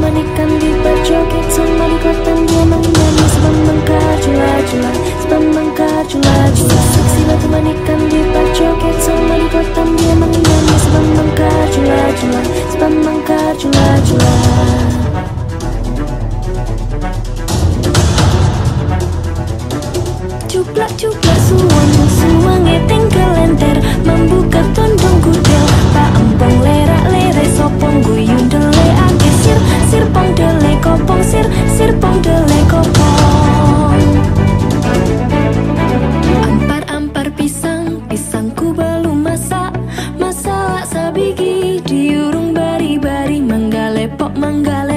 manikan di berjoget Sama di kota dia menyanyi Sebab mengkar jula jula Sebab mengkar jula jula Seksi batu manikan di menggali